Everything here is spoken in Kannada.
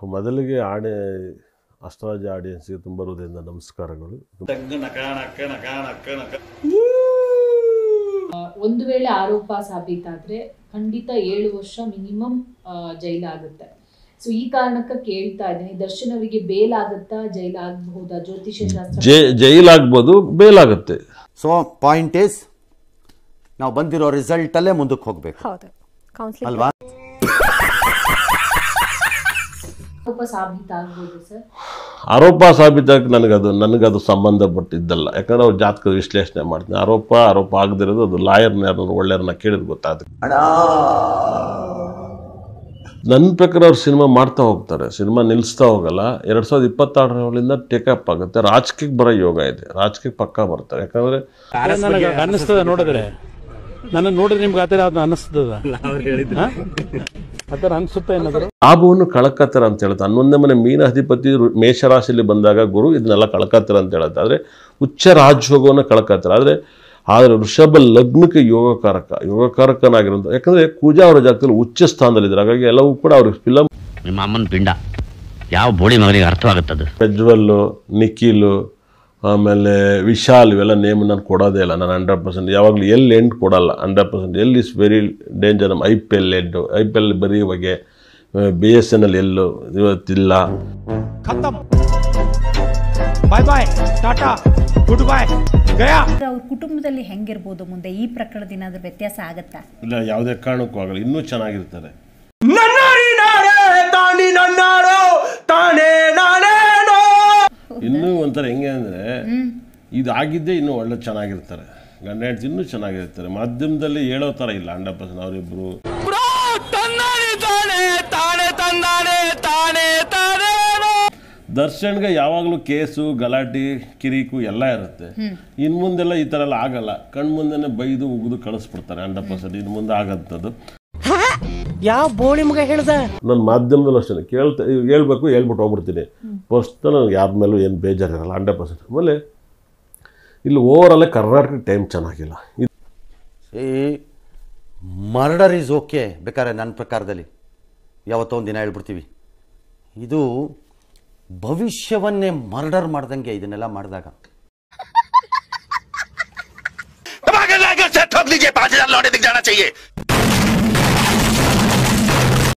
ಮೊದಲಿಗೆ ಆಡಿ ಅಷ್ಟರಾಜ ಆಡಿಯನ್ಸ್ಗೆ ತುಂಬ ಹೃದಯದಿಂದ ನಮಸ್ಕಾರಗಳು. ಒಂದು ವೇಳೆ ಆರೋಪ ಸಾಬೀತಾದ್ರೆ ಖಂಡಿತ ಏಳು ವರ್ಷ ಮಿನಿಮಮ್ ಜೈಲಾಗುತ್ತೆ. ಸೊ ಈ ಕಾರಣಕ್ಕೆ ಕೇಳ್ತಾ ಇದ್ದೀನಿ ದರ್ಶನ್ ಅವರಿಗೆ ಬೇಲ್ ಆಗುತ್ತಾ ಜೈಲ್ ಆಗಬಹುದಾ ಜ್ಯೋತಿಷ್ಯ ಶಾಸ್ತ್ರ ಜೈಲ್ ಆಗ್ಬೋದು ಬೇಲ್ ಆಗುತ್ತೆ ಸೊ ಪಾಯಿಂಟ್ ಇಸ್ ನಾವು ಬಂದಿರೋ ರಿಸಲ್ಟ್ ಅಲ್ಲೇ ಮುಂದಕ್ಕೆ ಹೋಗ್ಬೇಕು. ಅಲ್ವಾ? ಆರೋಪ ಸಾಬೀತಾಗ್ಬೋದು ಸರ್? ಆರೋಪ ಸಾಬೀತಾಗಿ ನನಗದು ನನಗದು ಸಂಬಂಧಪಟ್ಟಿದ್ದಲ್ಲ. ಯಾಕಂದ್ರೆ ಅವ್ರು ಜಾತಕ ವಿಶ್ಲೇಷಣೆ ಮಾಡ್ತೀನಿ ಆರೋಪ ಆರೋಪ ಆಗದಿರೋದು ಅದು ಲಾಯರ್ನ ಯಾರನ್ನ ಒಳ್ಳೆಯವ್ರನ್ನ ಕೇಳಿದ್ರು ಗೊತ್ತಾಗುತ್ತೆ. ನನ್ನ ಪ್ರಕಾರ ಅವ್ರು ಸಿನಿಮಾ ಮಾಡ್ತಾ ಹೋಗ್ತಾರೆ. ಸಿನಿಮಾ ನಿಲ್ಲಿಸ್ತಾ ಹೋಗಲ್ಲ. ಎರಡು ಸಾವಿರದ ಇಪ್ಪತ್ತಾರರಿಂದ ಟೇಕಪ್ ಆಗುತ್ತೆ. ರಾಜಕೀಯ ಬರೋ ಯೋಗ ಇದೆ. ರಾಜಕೀಯಕ್ಕೆ ಪಕ್ಕಾ ಬರ್ತಾರೆ. ಯಾಕಂದ್ರೆ ನನಗೆ ಅನ್ನಿಸ್ತದ ನೋಡಿದ್ರೆ. ನನ್ನ ನೋಡಿದ್ರೆ ನಿಮ್ಗೆ ಆ ಥರ ಅದು ಅನ್ನಿಸ್ತದ ಅನ್ಸುತ್ತೆ ಲಾಭವನ್ನು ಕಳಕತ್ತರ ಅಂತ ಹೇಳುತ್ತೆ. ಹನ್ನೊಂದನೇ ಮನೆ ಮೀನ ಅಧಿಪತಿ ಮೇಷರಾಶಿಯಲ್ಲಿ ಬಂದಾಗ ಗುರು ಇದನ್ನೆಲ್ಲ ಕಳಕತ್ತರ ಅಂತ ಹೇಳುತ್ತೆ. ಆದರೆ ಉಚ್ಚ ರಾಜಯೋಗವನ್ನು ಕಳಕತ್ತರ. ಆದರೆ ಆದರೆ ವೃಷಭ ಲಗ್ನಕ್ಕೆ ಯೋಗಕಾರಕ ಯೋಗಕಾರಕನಾಗಿರೋದು ಯಾಕಂದರೆ ಕೂಜಾ ಅವರ ಜಾಗದಲ್ಲಿ ಉಚ್ಚ ಸ್ಥಾನದಲ್ಲಿದ್ದಾರೆ. ಹಾಗಾಗಿ ಎಲ್ಲವೂ ಕೂಡ ಅವ್ರಿಗೆ ಫಿಲಮ್ ನಿಮ್ಮ ಅಮ್ಮನ ಪಿಂಡ. ಯಾವ ಬೋಳಿ ಮಗನಿಗೆ ಅರ್ಥವಾಗುತ್ತದೆ? ಪ್ರಜ್ವಲ್ಲು ನಿಖಿಲು ಆಮೇಲೆ ವಿಶಾಲ್ ಇವೆಲ್ಲ ನೇಮ್ ನಾನು ಕೊಡೋದೇ ಇಲ್ಲ. ನಾನು ಹಂಡ್ರೆಡ್ ಪರ್ಸೆಂಟ್ ಯಾವಾಗಲೂ ಎಲ್ಲಿ ಎಂಡ್ ಕೊಡಲ್ಲ. ಹಂಡ್ರೆಡ್ ಪರ್ಸೆಂಟ್ ಎಲ್ಲಿ ಇಸ್ ವೆರಿ ಡೇಂಜರ್ ನಮ್ಮ I P L and I P L ಬರೀ ಬಗ್ಗೆ ಬಿ ಎಸ್ ಎನ್ ಎಲ್ ಎಲ್ಲೂ ಇವತ್ತಿಲ್ಲ. ಅವ್ರ ಕುಟುಂಬದಲ್ಲಿ ಹೆಂಗಿರ್ಬೋದು ಮುಂದೆ? ಈ ಪ್ರಕರಣದ ಏನಾದರೂ ವ್ಯತ್ಯಾಸ ಆಗತ್ತಾ? ಇಲ್ಲ ಯಾವುದೇ ಕಾರಣಕ್ಕೂ ಆಗಲ್ಲ. ಇನ್ನೂ ಚೆನ್ನಾಗಿರ್ತಾರೆ. ಇನ್ನೂ ಒಂಥರ ಹೆಂಗೆ ಅಂದರೆ ಇದು ಆಗಿದ್ದೆ ಇನ್ನೂ ಒಳ್ಳೆ ಚೆನ್ನಾಗಿರ್ತಾರೆ. ಗಂಡ ಹೆಂಡತಿ ಇನ್ನೂ ಚೆನ್ನಾಗಿರ್ತಾರೆ. ಮಾಧ್ಯಮದಲ್ಲಿ ಹೇಳೋ ಥರ ಇಲ್ಲ. ಹಂಡ್ರೆಡ್ ಪರ್ಸೆಂಟ್ ಅವರಿಬ್ಬರು ದರ್ಶನ್ಗೆ ಯಾವಾಗಲೂ ಕೇಸು ಗಲಾಟೆ ಕಿರಿಕು ಎಲ್ಲ ಇರುತ್ತೆ. ಇನ್ನು ಮುಂದೆಲ್ಲ ಈ ಥರ ಎಲ್ಲ ಆಗಲ್ಲ. ಕಣ್ಮುಂದೆನೇ ಬೈದು ಉಗಿದು ಕಳಿಸ್ಬಿಡ್ತಾರೆ ಹಂಡ್ರೆಡ್ ಪರ್ಸೆಂಟ್. ಇನ್ನು ಮುಂದೆ ಆಗಂಥದ್ದು. ಯಾವ ಬೋಳಿ ಮಗ ಹೇಳ್ದ ನನ್ನ ಮಾಧ್ಯಮದಲ್ಲೂ ಅಷ್ಟೇ ಕೇಳ್ತಾ ಹೇಳ್ಬೇಕು ಹೇಳ್ಬಿಟ್ಟು ಹೋಗ್ಬಿಡ್ತೀನಿ ಫಸ್ಟ್ ನನಗೆ ಯಾರ ಮೇಲೂ ಏನು ಬೇಜಾರಿರಲ್ಲ ಹಂಡ್ರೆಡ್ ಪರ್ಸೆಂಟ್ ಆಮೇಲೆ ಇಲ್ಲಿ ಓವರಲ್ಲೇ ಕರ್ನಾಟಕ ಟೈಮ್ ಚೆನ್ನಾಗಿಲ್ಲ ಇದು ಈ ಮರ್ಡರ್ ಈಸ್ ಓಕೆ ಬೇಕಾದ್ರೆ ನನ್ನ ಪ್ರಕಾರದಲ್ಲಿ ಯಾವತ್ತೋ ಒಂದು ದಿನ ಹೇಳ್ಬಿಡ್ತೀವಿ ಇದು ಭವಿಷ್ಯವನ್ನೇ ಮರ್ಡರ್ ಮಾಡ್ದಂಗೆ ಇದನ್ನೆಲ್ಲ ಮಾಡಿದಾಗ सेट ठोक लीजिए पांच हजार लौटे दिख जाना चाहिए